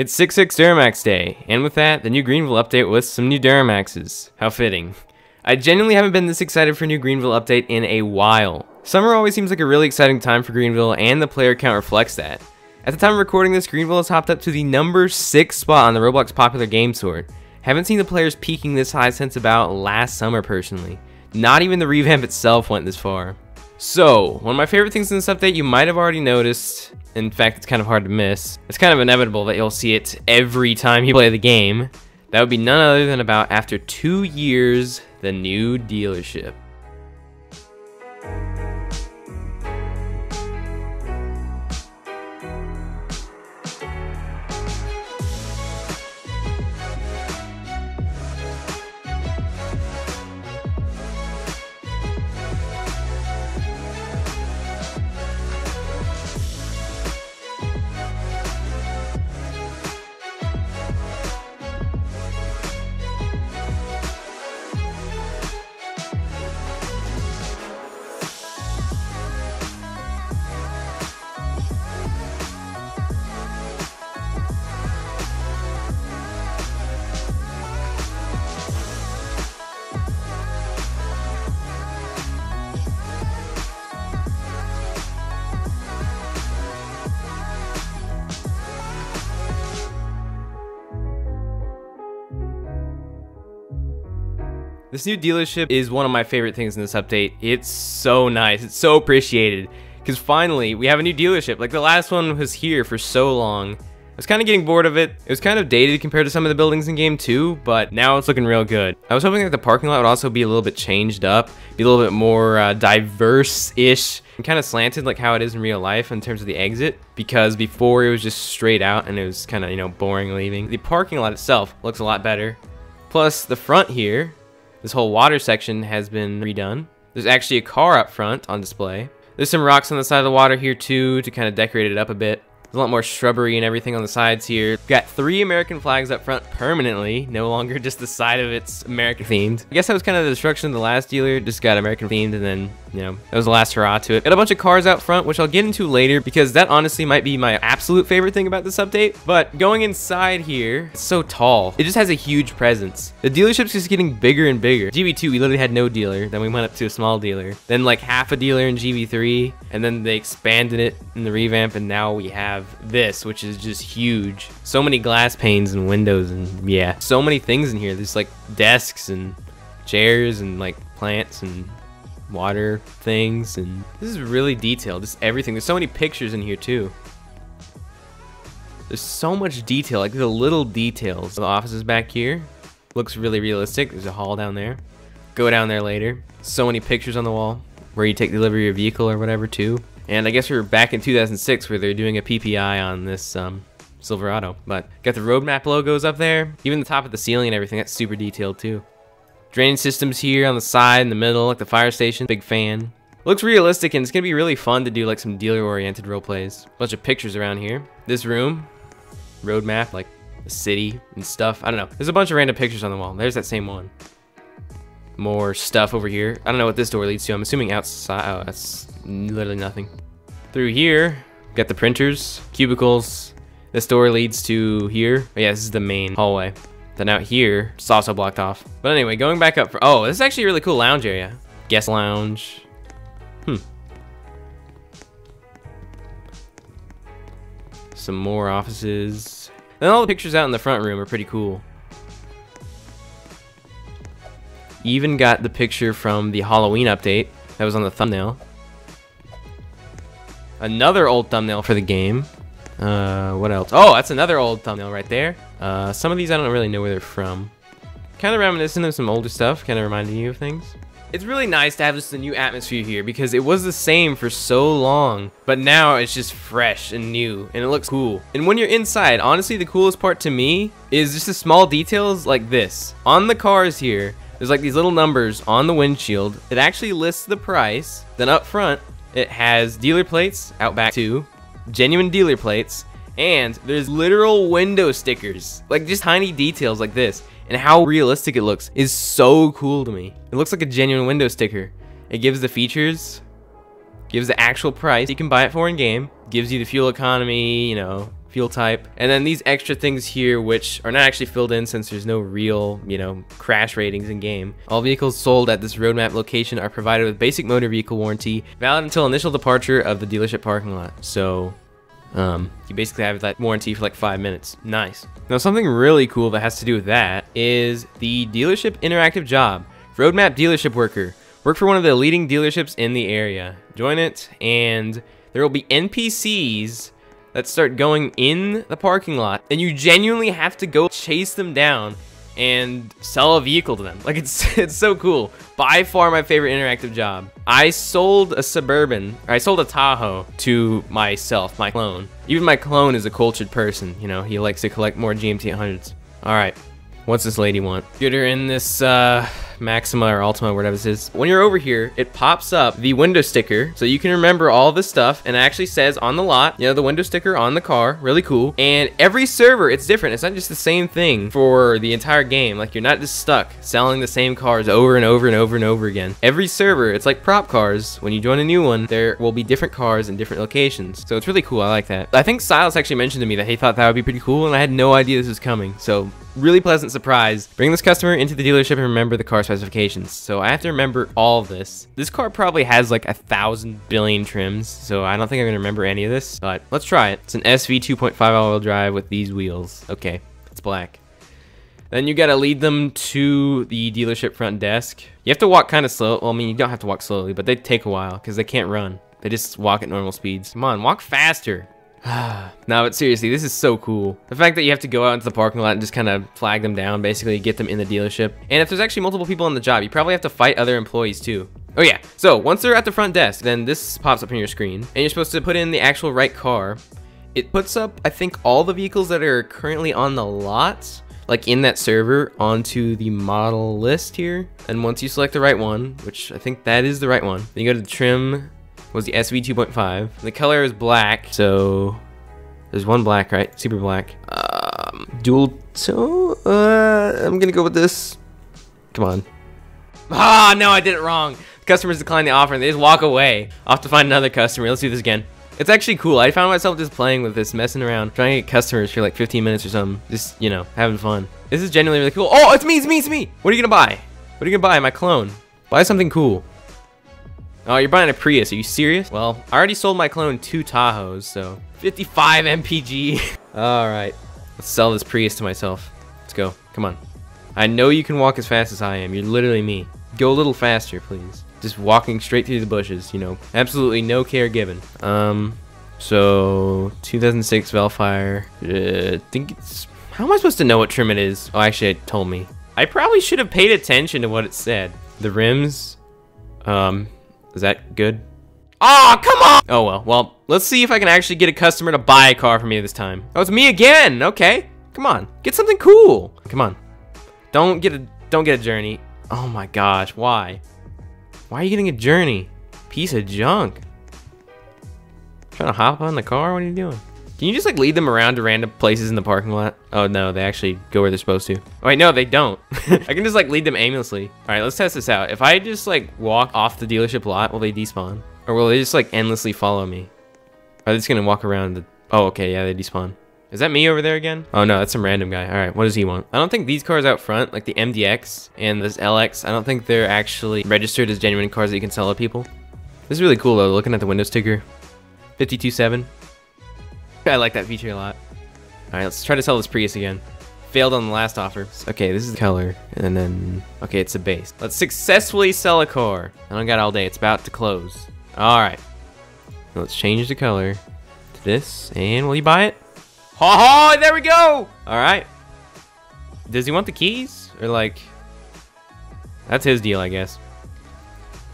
It's 6-6 Duramax Day, and with that, the new Greenville update with some new Duramaxes. How fitting. I genuinely haven't been this excited for a new Greenville update in a while. Summer always seems like a really exciting time for Greenville, and the player count reflects that. At the time of recording this, Greenville has hopped up to the number 6 spot on the Roblox Popular Game Sort. Haven't seen the players peaking this high since about last summer personally. Not even the revamp itself went this far. So, one of my favorite things in this update you might have already noticed, in fact it's kind of hard to miss, it's kind of inevitable that you'll see it every time you play the game. That would be none other than about after two years, the new dealership. This new dealership is one of my favorite things in this update. It's so nice. It's so appreciated. Because finally, we have a new dealership. Like, the last one was here for so long. I was kind of getting bored of it. It was kind of dated compared to some of the buildings in game 2, but now it's looking real good. I was hoping that the parking lot would also be a little bit changed up, be a little bit more uh, diverse-ish, and kind of slanted like how it is in real life in terms of the exit, because before it was just straight out and it was kind of, you know, boring leaving. The parking lot itself looks a lot better. Plus, the front here this whole water section has been redone. There's actually a car up front on display. There's some rocks on the side of the water here too to kind of decorate it up a bit. There's a lot more shrubbery and everything on the sides here. Got three American flags up front permanently, no longer just the side of it's American themed. I guess that was kind of the destruction of the last dealer, just got American themed and then, you know, that was the last hurrah to it. Got a bunch of cars out front, which I'll get into later because that honestly might be my absolute favorite thing about this update. But going inside here, it's so tall. It just has a huge presence. The dealership's just getting bigger and bigger. GV2, we literally had no dealer. Then we went up to a small dealer. Then like half a dealer in GV3. And then they expanded it in the revamp and now we have have this, which is just huge. So many glass panes and windows and yeah, so many things in here. There's like desks and chairs and like plants and water things and this is really detailed. Just everything. There's so many pictures in here too. There's so much detail, like the little details. The office is back here. Looks really realistic. There's a hall down there. Go down there later. So many pictures on the wall where you take delivery of your vehicle or whatever too. And I guess we are back in 2006 where they're doing a PPI on this um, Silverado. But got the roadmap logos up there. Even the top of the ceiling and everything, that's super detailed too. Drainage systems here on the side, in the middle, like the fire station. Big fan. Looks realistic and it's gonna be really fun to do like some dealer-oriented role plays. Bunch of pictures around here. This room, roadmap, like the city and stuff. I don't know. There's a bunch of random pictures on the wall. There's that same one. More stuff over here. I don't know what this door leads to. I'm assuming outside. Oh, that's literally nothing. Through here, got the printers, cubicles. This door leads to here. Oh, yeah, this is the main hallway. Then out here, it's also blocked off. But anyway, going back up for, oh, this is actually a really cool lounge area. Guest lounge. Hmm. Some more offices. And all the pictures out in the front room are pretty cool. Even got the picture from the Halloween update that was on the thumbnail. Another old thumbnail for the game. Uh, what else? Oh, that's another old thumbnail right there. Uh, some of these I don't really know where they're from. Kind of reminiscent of some older stuff, kind of reminding you of things. It's really nice to have just a new atmosphere here because it was the same for so long, but now it's just fresh and new and it looks cool. And when you're inside, honestly, the coolest part to me is just the small details like this. On the cars here, there's like these little numbers on the windshield. It actually lists the price. Then up front, it has dealer plates, Outback 2, genuine dealer plates, and there's literal window stickers. Like just tiny details like this. And how realistic it looks is so cool to me. It looks like a genuine window sticker. It gives the features, gives the actual price you can buy it for in game, gives you the fuel economy, you know, fuel type. And then these extra things here, which are not actually filled in since there's no real, you know, crash ratings in game. All vehicles sold at this roadmap location are provided with basic motor vehicle warranty, valid until initial departure of the dealership parking lot. So um, you basically have that warranty for like five minutes. Nice. Now, something really cool that has to do with that is the dealership interactive job. Roadmap dealership worker. Work for one of the leading dealerships in the area. Join it, and there will be NPCs that start going in the parking lot, and you genuinely have to go chase them down and sell a vehicle to them. Like it's it's so cool. By far my favorite interactive job. I sold a Suburban, I sold a Tahoe to myself, my clone. Even my clone is a cultured person, you know, he likes to collect more GMT 800s. All right, what's this lady want? Get her in this uh, Maxima or Altima, whatever this is. When you're over here, it pops up the window sticker, so you can remember all this stuff, and it actually says on the lot, you know, the window sticker on the car, really cool. And every server, it's different. It's not just the same thing for the entire game. Like, you're not just stuck selling the same cars over and over and over and over again. Every server, it's like prop cars. When you join a new one, there will be different cars in different locations. So it's really cool. I like that. I think Silas actually mentioned to me that he thought that would be pretty cool, and I had no idea this was coming. So really pleasant surprise. Bring this customer into the dealership and remember the car specifications. So I have to remember all this. This car probably has like a thousand billion trims, so I don't think I'm gonna remember any of this, but let's try it. It's an SV 2.5 all-wheel drive with these wheels. Okay, it's black. Then you gotta lead them to the dealership front desk. You have to walk kind of slow. Well, I mean, you don't have to walk slowly, but they take a while because they can't run. They just walk at normal speeds. Come on, walk faster. no, but seriously, this is so cool. The fact that you have to go out into the parking lot and just kind of flag them down, basically get them in the dealership. And if there's actually multiple people on the job, you probably have to fight other employees too. Oh yeah, so once they're at the front desk, then this pops up on your screen, and you're supposed to put in the actual right car. It puts up, I think, all the vehicles that are currently on the lot, like in that server, onto the model list here. And once you select the right one, which I think that is the right one, then you go to the trim was the SV 2.5. The color is black, so there's one black, right? Super black. Um, dual tone? Uh, I'm gonna go with this. Come on. Ah, no, I did it wrong. Customers decline the offer and they just walk away. I'll have to find another customer. Let's do this again. It's actually cool. I found myself just playing with this, messing around, trying to get customers for like 15 minutes or something. Just, you know, having fun. This is genuinely really cool. Oh, it's me, it's me, it's me. What are you gonna buy? What are you gonna buy? My clone. Buy something cool. Oh, you're buying a Prius. Are you serious? Well, I already sold my clone two Tahoes, so 55 MPG. All right, let's sell this Prius to myself. Let's go. Come on. I know you can walk as fast as I am. You're literally me. Go a little faster, please. Just walking straight through the bushes, you know. Absolutely no care given. Um, so 2006 Vellfire. Uh, think it's. How am I supposed to know what trim it is? Oh, actually, it told me. I probably should have paid attention to what it said. The rims. Um, is that good? Oh, come on! Oh, well. Well, let's see if I can actually get a customer to buy a car for me this time. Oh, it's me again! Okay. Come on. Get something cool. Come on. Don't get a don't get a journey. Oh my gosh, why? Why are you getting a journey? Piece of junk. Trying to hop on the car? What are you doing? Can you just like lead them around to random places in the parking lot? Oh no, they actually go where they're supposed to. Wait, no, they don't. I can just like lead them aimlessly. All right, let's test this out. If I just like walk off the dealership lot, will they despawn? Or will they just like endlessly follow me? Are they just gonna walk around the... Oh, okay, yeah, they despawn. Is that me over there again? Oh no, that's some random guy. All right, what does he want? I don't think these cars out front, like the MDX and this LX, I don't think they're actually registered as genuine cars that you can sell to people. This is really cool though, looking at the window sticker. 527. I like that feature a lot. Alright, let's try to sell this Prius again. Failed on the last offer. Okay, this is the color. And then, okay, it's a base. Let's successfully sell a car. I don't got all day. It's about to close. Alright. Let's change the color to this. And will you buy it? Ha ha! There we go! Alright. Does he want the keys? Or like... That's his deal, I guess.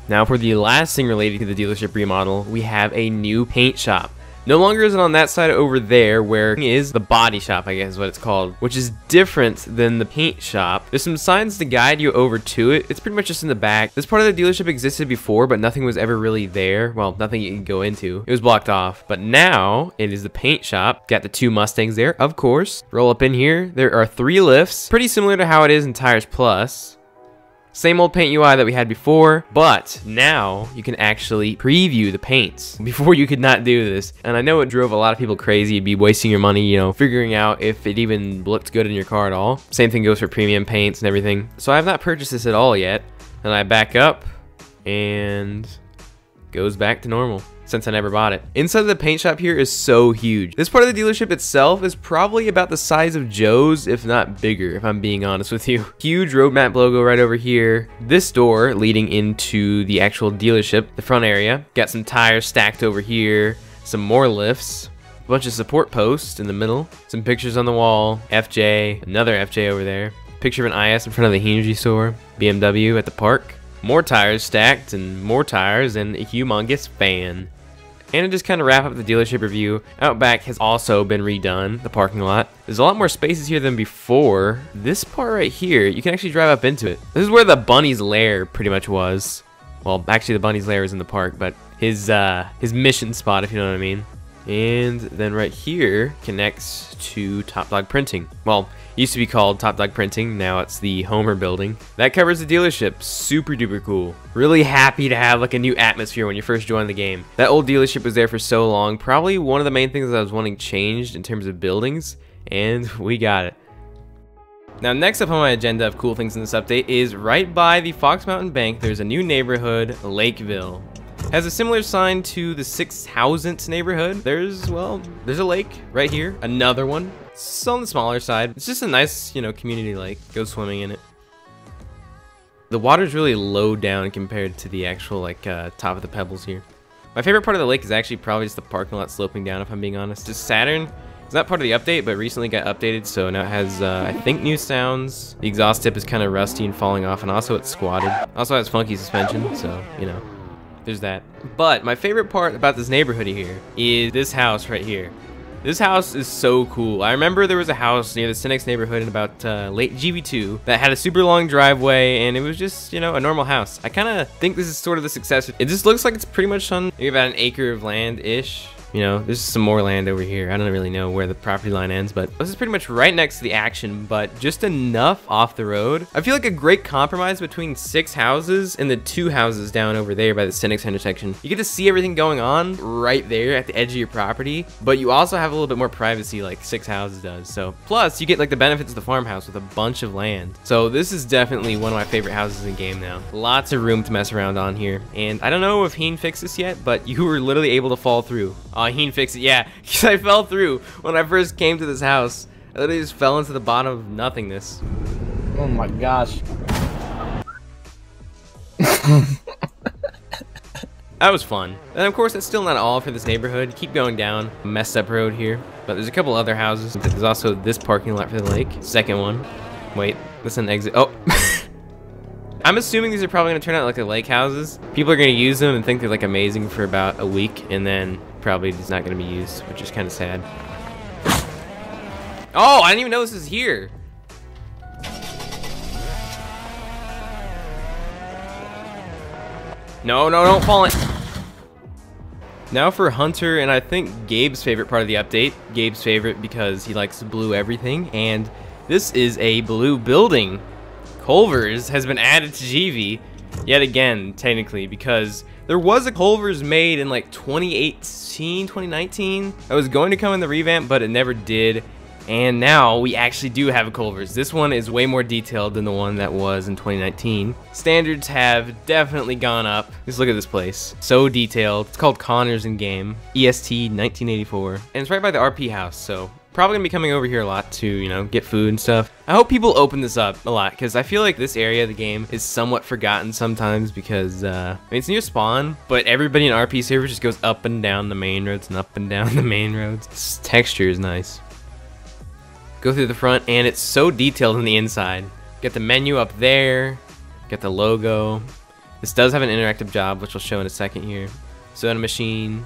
Now for the last thing related to the dealership remodel, we have a new paint shop. No longer is it on that side over there where is the body shop, I guess is what it's called, which is different than the paint shop. There's some signs to guide you over to it. It's pretty much just in the back. This part of the dealership existed before, but nothing was ever really there. Well, nothing you could go into. It was blocked off. But now it is the paint shop. Got the two Mustangs there, of course. Roll up in here. There are three lifts, pretty similar to how it is in Tires Plus. Same old paint UI that we had before, but now you can actually preview the paints. Before you could not do this, and I know it drove a lot of people crazy. You'd be wasting your money, you know, figuring out if it even looked good in your car at all. Same thing goes for premium paints and everything. So I have not purchased this at all yet. And I back up and goes back to normal since I never bought it. Inside the paint shop here is so huge. This part of the dealership itself is probably about the size of Joe's, if not bigger, if I'm being honest with you. Huge roadmap logo right over here. This door leading into the actual dealership, the front area. Got some tires stacked over here, some more lifts, a bunch of support posts in the middle, some pictures on the wall, FJ, another FJ over there, picture of an IS in front of the energy store, BMW at the park, more tires stacked and more tires and a humongous fan. And to just kind of wrap up the dealership review, Outback has also been redone, the parking lot. There's a lot more spaces here than before. This part right here, you can actually drive up into it. This is where the bunny's lair pretty much was. Well, actually the bunny's lair is in the park, but his uh, his mission spot, if you know what I mean. And then right here connects to Top Dog Printing. Well, used to be called Top Dog Printing, now it's the Homer building. That covers the dealership, super duper cool. Really happy to have like a new atmosphere when you first join the game. That old dealership was there for so long, probably one of the main things that I was wanting changed in terms of buildings, and we got it. Now next up on my agenda of cool things in this update is right by the Fox Mountain Bank, there's a new neighborhood, Lakeville has a similar sign to the 6000th neighborhood. There's, well, there's a lake right here. Another one. It's on the smaller side. It's just a nice, you know, community lake. Go swimming in it. The water's really low down compared to the actual, like, uh, top of the pebbles here. My favorite part of the lake is actually probably just the parking lot sloping down, if I'm being honest. Just Saturn it's not part of the update, but recently got updated, so now it has, uh, I think, new sounds. The exhaust tip is kind of rusty and falling off, and also it's squatted. Also has funky suspension, so, you know, there's that. But my favorite part about this neighborhood here is this house right here. This house is so cool. I remember there was a house near the Cinex neighborhood in about uh, late GV2 that had a super long driveway and it was just, you know, a normal house. I kind of think this is sort of the successor. It just looks like it's pretty much on maybe about an acre of land-ish. You know, there's some more land over here. I don't really know where the property line ends, but this is pretty much right next to the action, but just enough off the road. I feel like a great compromise between six houses and the two houses down over there by the Cinex intersection. You get to see everything going on right there at the edge of your property, but you also have a little bit more privacy like six houses does. So plus you get like the benefits of the farmhouse with a bunch of land. So this is definitely one of my favorite houses in the game now. Lots of room to mess around on here. And I don't know if Heen fixed this yet, but you were literally able to fall through. Uh, Heen fixed it, yeah. Because I fell through when I first came to this house. I literally just fell into the bottom of nothingness. Oh my gosh. that was fun. And of course, that's still not all for this neighborhood. Keep going down. Messed up road here. But there's a couple other houses. There's also this parking lot for the lake. Second one. Wait, that's an exit. Oh. I'm assuming these are probably going to turn out like the lake houses. People are going to use them and think they're like amazing for about a week and then probably is not going to be used, which is kind of sad. Oh, I didn't even know this is here. No, no, don't fall in. Now for Hunter, and I think Gabe's favorite part of the update. Gabe's favorite because he likes blue everything, and this is a blue building. Culver's has been added to GV yet again, technically, because there was a Culver's made in like 2018, 2019. I was going to come in the revamp, but it never did. And now we actually do have a Culver's. This one is way more detailed than the one that was in 2019. Standards have definitely gone up. Just look at this place. So detailed. It's called Connors in game. EST 1984. And it's right by the RP house, so probably gonna be coming over here a lot to, you know, get food and stuff. I hope people open this up a lot because I feel like this area of the game is somewhat forgotten sometimes because, uh, I mean, it's near spawn, but everybody in RP server just goes up and down the main roads and up and down the main roads. This texture is nice. Go through the front and it's so detailed on the inside. Get the menu up there, get the logo. This does have an interactive job, which we'll show in a second here. Soda machine,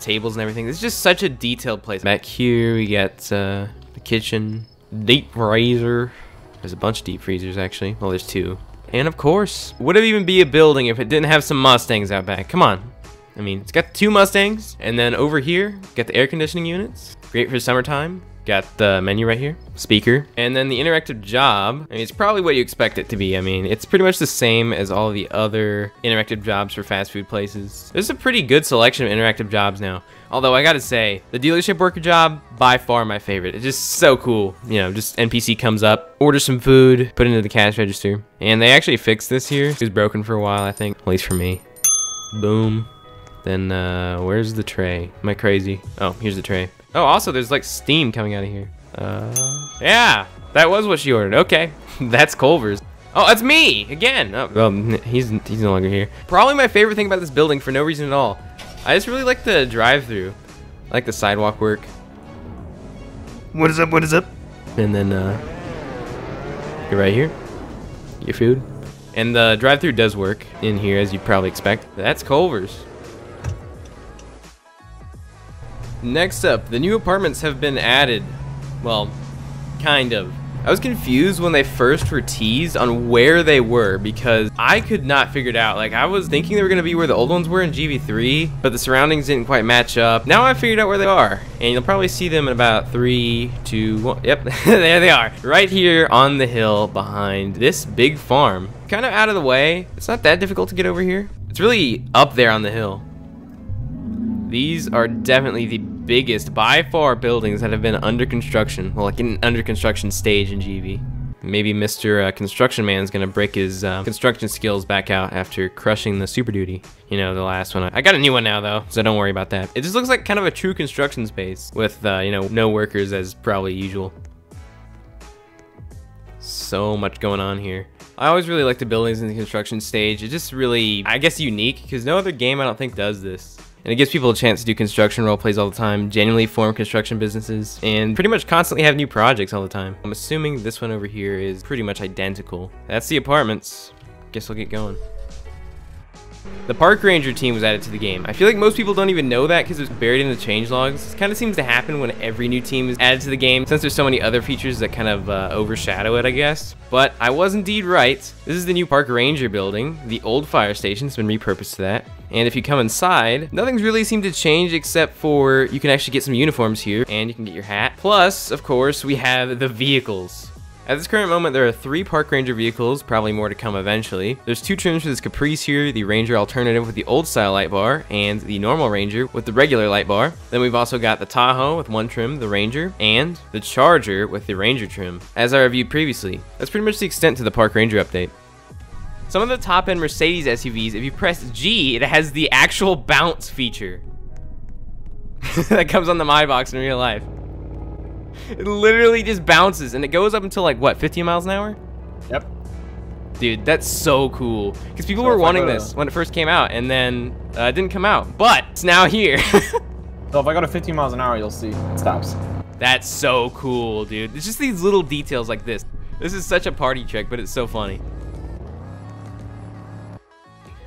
tables and everything. It's just such a detailed place. Back here we got uh, the kitchen, deep freezer. There's a bunch of deep freezers actually. Well, there's two. And of course, would it even be a building if it didn't have some Mustangs out back? Come on. I mean, it's got two Mustangs, and then over here, got the air conditioning units. Great for summertime. Got the menu right here, speaker, and then the interactive job. I mean, it's probably what you expect it to be. I mean, it's pretty much the same as all the other interactive jobs for fast food places. There's a pretty good selection of interactive jobs now. Although I gotta say, the dealership worker job, by far my favorite. It's just so cool. You know, just NPC comes up, order some food, put into the cash register. And they actually fixed this here. It was broken for a while, I think, at least for me. Boom. Then, uh, where's the tray? Am I crazy? Oh, here's the tray. Oh, also, there's like steam coming out of here. Uh, yeah, that was what she ordered. Okay, that's Culver's. Oh, that's me again. Oh, well, he's he's no longer here. Probably my favorite thing about this building for no reason at all. I just really like the drive-through. I like the sidewalk work. What is up? What is up? And then uh, you're right here. Your food. And the drive-through does work in here, as you'd probably expect. That's Culver's. Next up, the new apartments have been added. Well, kind of. I was confused when they first were teased on where they were because I could not figure it out. Like, I was thinking they were going to be where the old ones were in GV3, but the surroundings didn't quite match up. Now I figured out where they are, and you'll probably see them in about three, two, one. Yep, there they are. Right here on the hill behind this big farm. Kind of out of the way. It's not that difficult to get over here. It's really up there on the hill. These are definitely the biggest, by far, buildings that have been under construction. Well, like in under construction stage in GV. Maybe Mr. Uh, construction Man's gonna break his uh, construction skills back out after crushing the Super Duty. You know, the last one. I got a new one now though, so don't worry about that. It just looks like kind of a true construction space with, uh, you know, no workers as probably usual. So much going on here. I always really like the buildings in the construction stage. It's just really, I guess, unique because no other game I don't think does this. And it gives people a chance to do construction role plays all the time, genuinely form construction businesses, and pretty much constantly have new projects all the time. I'm assuming this one over here is pretty much identical. That's the apartments. Guess I'll get going. The Park Ranger team was added to the game. I feel like most people don't even know that because it's buried in the changelogs. It kind of seems to happen when every new team is added to the game since there's so many other features that kind of uh, overshadow it, I guess. But I was indeed right. This is the new Park Ranger building. The old fire station's been repurposed to that. And if you come inside, nothing's really seemed to change except for you can actually get some uniforms here and you can get your hat. Plus, of course, we have the vehicles. At this current moment, there are three Park Ranger vehicles, probably more to come eventually. There's two trims for this Caprice here, the Ranger Alternative with the old style light bar, and the normal Ranger with the regular light bar. Then we've also got the Tahoe with one trim, the Ranger, and the Charger with the Ranger trim, as I reviewed previously. That's pretty much the extent to the Park Ranger update. Some of the top-end Mercedes SUVs, if you press G, it has the actual bounce feature. that comes on the Maybach in real life. It literally just bounces, and it goes up until like, what, 15 miles an hour? Yep. Dude, that's so cool. Because people so were wanting this when it first came out, and then uh, it didn't come out. But it's now here. so if I go to 15 miles an hour, you'll see it stops. That's so cool, dude. It's just these little details like this. This is such a party trick, but it's so funny.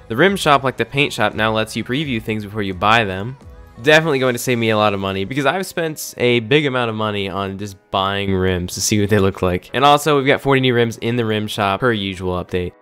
The rim shop, like the paint shop, now lets you preview things before you buy them definitely going to save me a lot of money because I've spent a big amount of money on just buying rims to see what they look like. And also, we've got 40 new rims in the rim shop per usual update.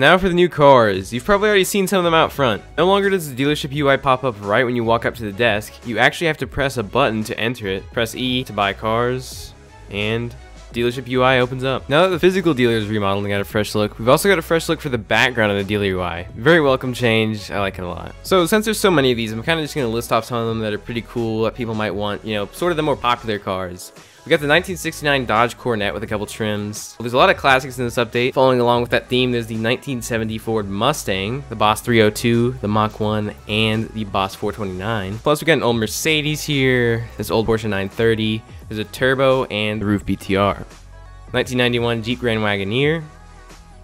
Now for the new cars. You've probably already seen some of them out front. No longer does the dealership UI pop up right when you walk up to the desk. You actually have to press a button to enter it. Press E to buy cars, and dealership UI opens up. Now that the physical dealer is remodeled and got a fresh look, we've also got a fresh look for the background of the dealer UI. Very welcome change, I like it a lot. So since there's so many of these, I'm kind of just going to list off some of them that are pretty cool, that people might want, you know, sort of the more popular cars. We got the 1969 Dodge Coronet with a couple trims. Well, there's a lot of classics in this update. Following along with that theme, there's the 1970 Ford Mustang, the Boss 302, the Mach 1, and the Boss 429. Plus, we got an old Mercedes here, this old Porsche 930, there's a Turbo, and the RUF BTR. 1991 Jeep Grand Wagoneer,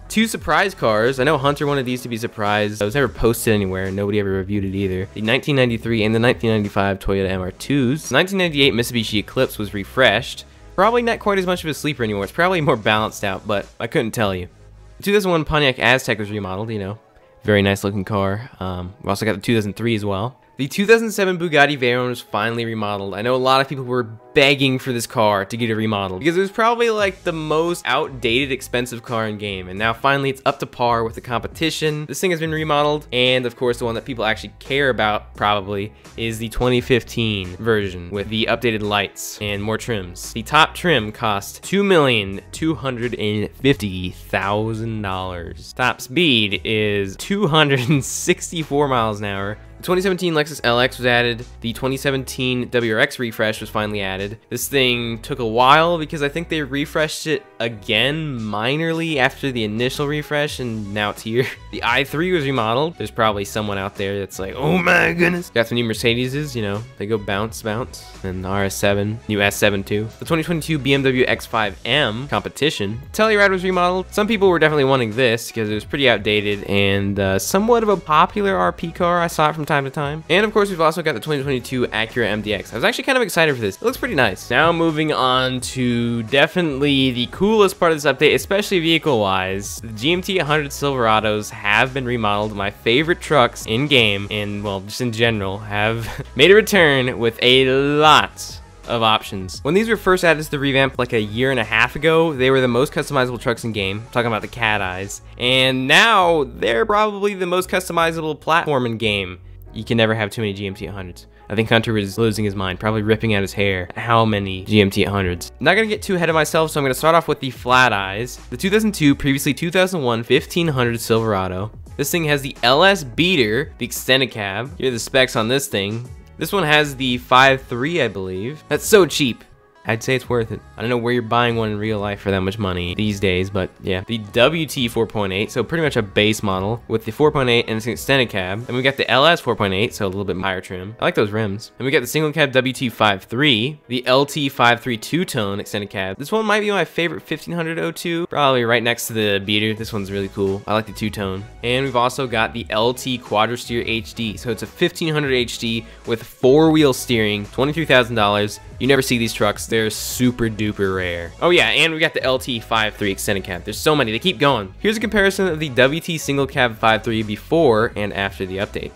Two surprise cars. I know Hunter wanted these to be surprised. It was never posted anywhere. Nobody ever reviewed it either. The 1993 and the 1995 Toyota MR2s. The 1998 Mitsubishi Eclipse was refreshed. Probably not quite as much of a sleeper anymore. It's probably more balanced out, but I couldn't tell you. The 2001 Pontiac Aztek was remodeled, you know. Very nice looking car. Um, we also got the 2003 as well. The 2007 Bugatti Veyron was finally remodeled. I know a lot of people were begging for this car to get a remodel because it was probably like the most outdated expensive car in game and now finally it's up to par with the competition. This thing has been remodeled and of course the one that people actually care about probably is the 2015 version with the updated lights and more trims. The top trim cost $2,250,000. Top speed is 264 miles an hour 2017 Lexus LX was added. The 2017 WRX refresh was finally added. This thing took a while because I think they refreshed it again minorly after the initial refresh and now it's here. The i3 was remodeled. There's probably someone out there that's like, oh my goodness. Got some new Mercedeses, you know, they go bounce, bounce. And RS7, new S7 too. The 2022 BMW X5M competition. Telluride was remodeled. Some people were definitely wanting this because it was pretty outdated and uh, somewhat of a popular RP car. I saw it from time to time. And of course, we've also got the 2022 Acura MDX. I was actually kind of excited for this. It looks pretty nice. Now moving on to definitely the coolest part of this update, especially vehicle-wise. The GMT 800 Silverados have been remodeled. My favorite trucks in-game, and well, just in general, have made a return with a lot of options. When these were first added to the revamp like a year and a half ago, they were the most customizable trucks in game, talking about the cat eyes. And now they're probably the most customizable platform in game. You can never have too many GMT 800s. I think Hunter was losing his mind, probably ripping out his hair. How many GMT 800s? Not gonna get too ahead of myself, so I'm gonna start off with the flat eyes. The 2002, previously 2001 1500 Silverado. This thing has the LS beater, the extended cab. Here are the specs on this thing. This one has the 5.3, I believe. That's so cheap. I'd say it's worth it. I don't know where you're buying one in real life for that much money these days, but yeah. The WT 4.8, so pretty much a base model with the 4.8 and it's extended cab. And we got the LS 4.8, so a little bit higher trim. I like those rims. And we got the single cab WT 5.3, the LT 5.3 two-tone extended cab. This one might be my favorite 1500 02, probably right next to the beater. This one's really cool. I like the two-tone. And we've also got the LT Quadrasteer HD, so it's a 1500 HD with four-wheel steering, $23,000. You never see these trucks. Super duper rare. Oh yeah, and we got the LT 5.3 extended cab. There's so many. They keep going. Here's a comparison of the WT single cab 5.3 before and after the update.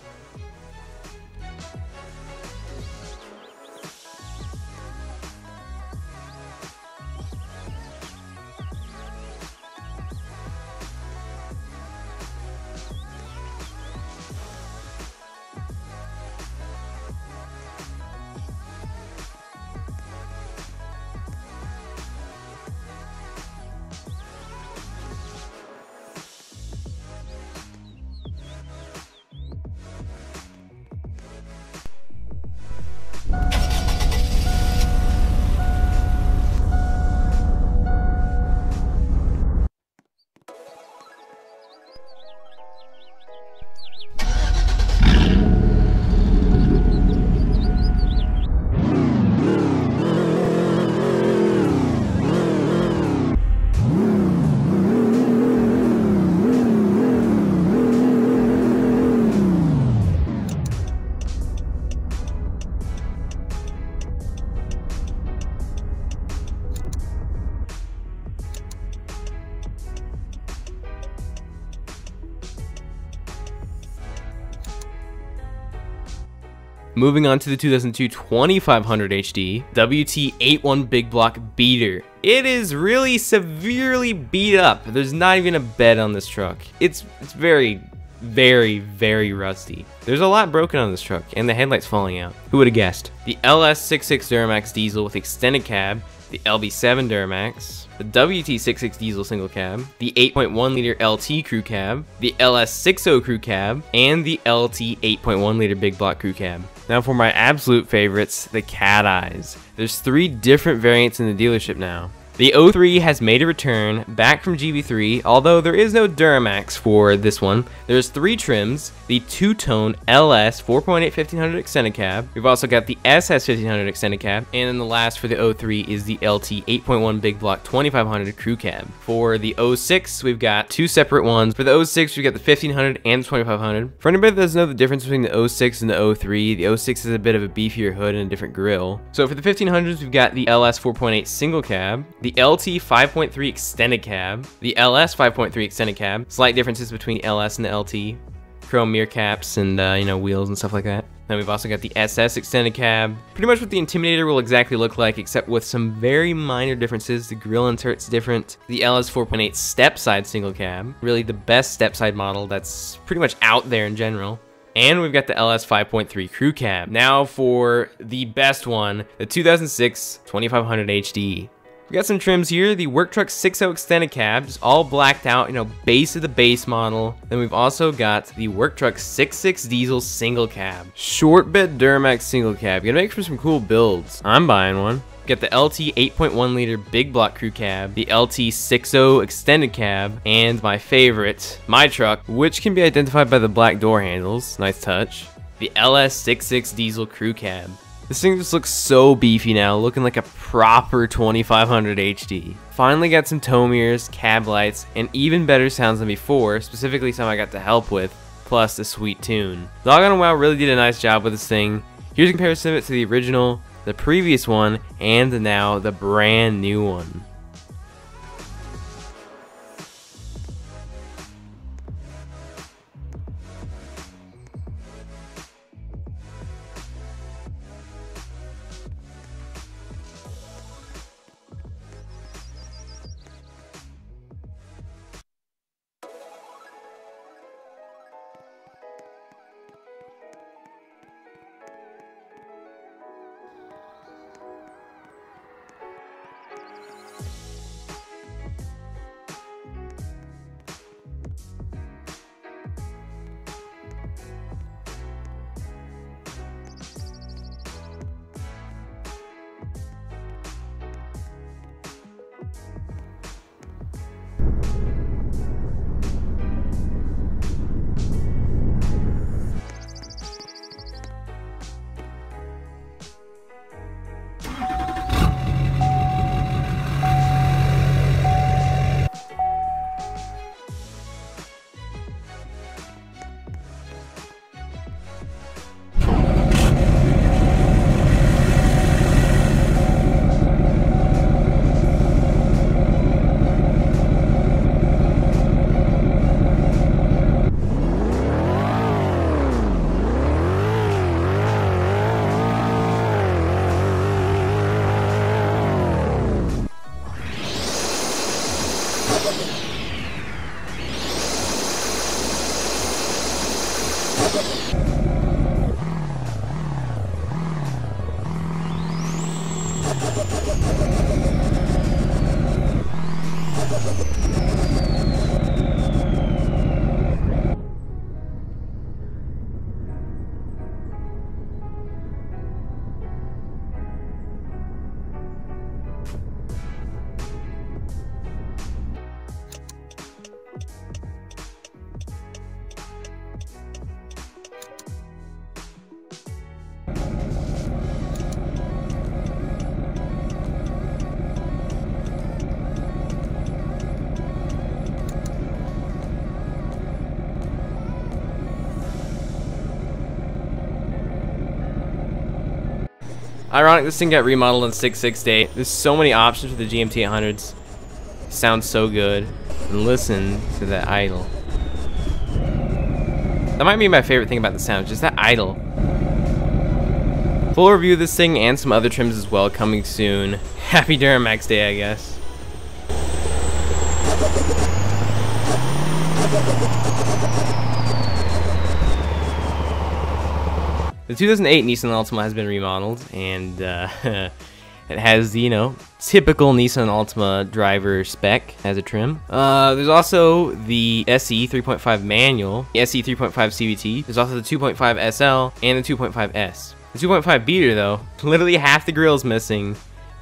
Moving on to the 2002 2500 HD WT81 Big Block Beater. It is really severely beat up. There's not even a bed on this truck. It's it's very very, very rusty. There's a lot broken on this truck, and the headlight's falling out. Who would have guessed? The LS66 Duramax diesel with extended cab, the LB7 Duramax, the WT66 diesel single cab, the 8.1 liter LT crew cab, the LS60 crew cab, and the LT 8.1 liter big block crew cab. Now for my absolute favorites, the cat eyes. There's three different variants in the dealership now. The O3 has made a return back from GV3, although there is no Duramax for this one. There's three trims, the two-tone LS 4.8 1500 extended cab. We've also got the SS 1500 extended cab, and then the last for the O3 is the LT 8.1 big block 2500 crew cab. For the O6, we've got two separate ones. For the O6, we've got the 1500 and the 2500. For anybody that doesn't know the difference between the O6 and the O3, the O6 is a bit of a beefier hood and a different grille. So for the 1500s, we've got the LS 4.8 single cab, the the LT 5.3 extended cab, the LS 5.3 extended cab, slight differences between LS and the LT, chrome mirror caps and, uh, you know, wheels and stuff like that. Then we've also got the SS extended cab. Pretty much what the Intimidator will exactly look like, except with some very minor differences. The grill insert's different. The LS 4.8 step side single cab, really the best step side model that's pretty much out there in general. And we've got the LS 5.3 crew cab. Now for the best one, the 2006 2500 HD. We got some trims here. The Work Truck 6.0 extended cab, just all blacked out, you know, base of the base model. Then we've also got the Work Truck 6.6 diesel single cab. Short bed Duramax single cab. Gonna make for some cool builds. I'm buying one. Get the LT 8.1 liter big block crew cab, the LT 6.0 extended cab, and my favorite, my truck, which can be identified by the black door handles. Nice touch. The LS 6.6 diesel crew cab. This thing just looks so beefy now, looking like a proper 2500 HD. Finally got some tow mirrors, cab lights, and even better sounds than before, specifically some I got to help with, plus a sweet tune. Doggone Wow really did a nice job with this thing. Here's a comparison of it to the original, the previous one, and now the brand new one. Ironic, this thing got remodeled in 668. There's so many options for the GMT 800s. Sounds so good. And listen to that idle. That might be my favorite thing about the sound, just that idle. Full review of this thing and some other trims as well coming soon. Happy Duramax Day, I guess. The 2008 Nissan Altima has been remodeled, and uh, it has the, you know, typical Nissan Altima driver spec as a trim. Uh, there's also the SE 3.5 manual, the SE 3.5 CVT. There's also the 2.5 SL and the 2.5S. The 2.5 beater, though, literally half the grill is missing.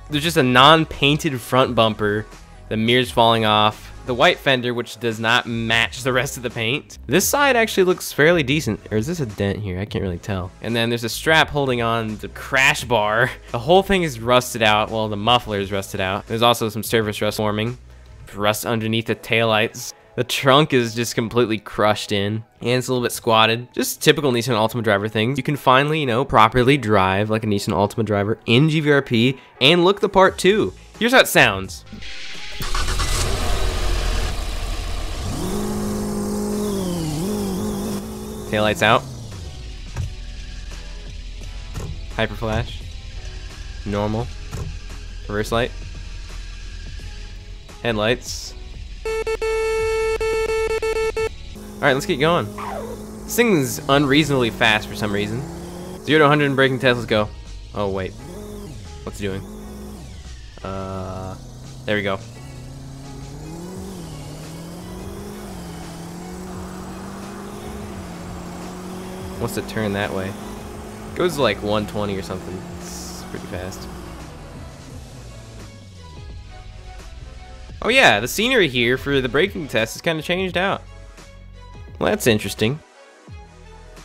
There's just a non-painted front bumper, the mirrors falling off, the white fender, which does not match the rest of the paint. This side actually looks fairly decent. Or is this a dent here? I can't really tell. And then there's a strap holding on the crash bar. The whole thing is rusted out. Well, the muffler is rusted out. There's also some surface rust forming. Rust underneath the taillights. The trunk is just completely crushed in and it's a little bit squatted. Just typical Nissan Altima driver things. You can finally, you know, properly drive like a Nissan Altima driver in GVRP and look the part too. Here's how it sounds. Taillights out. Hyper flash. Normal. Reverse light. Headlights. Alright, let's get going. This thing's unreasonably fast for some reason. 0 to 100 in braking test, let's go. Oh, wait. What's it doing? Uh, there we go. Wants to turn that way. Goes like 120 or something. It's pretty fast. Oh yeah, the scenery here for the braking test has kind of changed out. Well, that's interesting.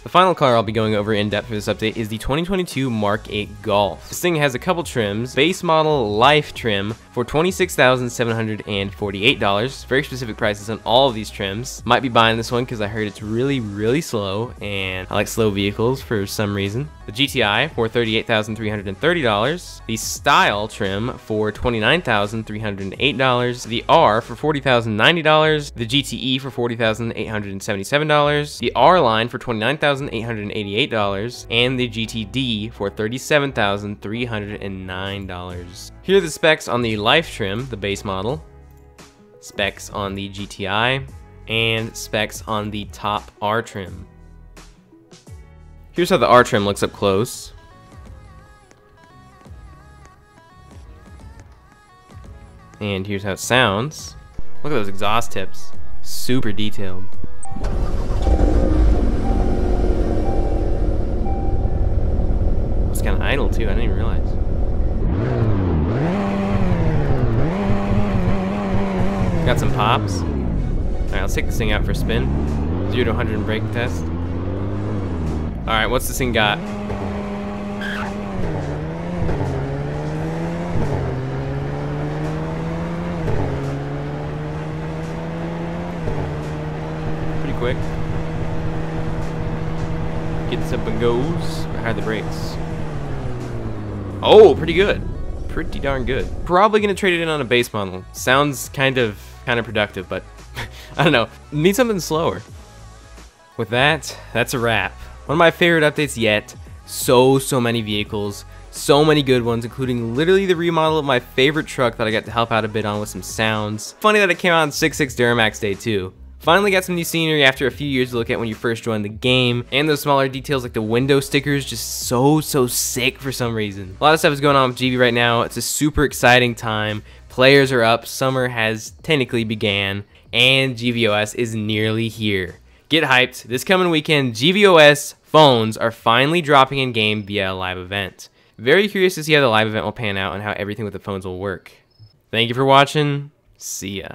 The final car I'll be going over in depth for this update is the 2022 Mark 8 Golf. This thing has a couple trims. Base model Life trim for $26,748. Very specific prices on all of these trims. Might be buying this one because I heard it's really, really slow and I like slow vehicles for some reason. The GTI for $38,330. The Style trim for $29,308. The R for $40,090. The GTE for $40,877. The R line for $29,888. And the GTD for $37,309. Here are the specs on the Life trim, the base model, specs on the GTI, and specs on the top R trim. Here's how the R trim looks up close. And here's how it sounds. Look at those exhaust tips. Super detailed. It's kind of idle too, I didn't even realize. Got some pops. Alright, let's take this thing out for a spin. 0 to 100 in brake test. Alright, what's this thing got? Pretty quick. Gets up and goes. Behind the brakes? Oh, pretty good. Pretty darn good. Probably gonna trade it in on a base model. Sounds kind of kind of productive, but I don't know. Need something slower. With that, that's a wrap. One of my favorite updates yet. So, so many vehicles. So many good ones, including literally the remodel of my favorite truck that I got to help out a bit on with some sounds. Funny that it came out on 6.6 Duramax Day too. Finally got some new scenery after a few years to look at when you first joined the game, and those smaller details like the window stickers just so, so sick for some reason. A lot of stuff is going on with GV right now. It's a super exciting time. Players are up, summer has technically began, and GVOS is nearly here. Get hyped, this coming weekend, GVOS phones are finally dropping in game via a live event. Very curious to see how the live event will pan out and how everything with the phones will work. Thank you for watching, see ya.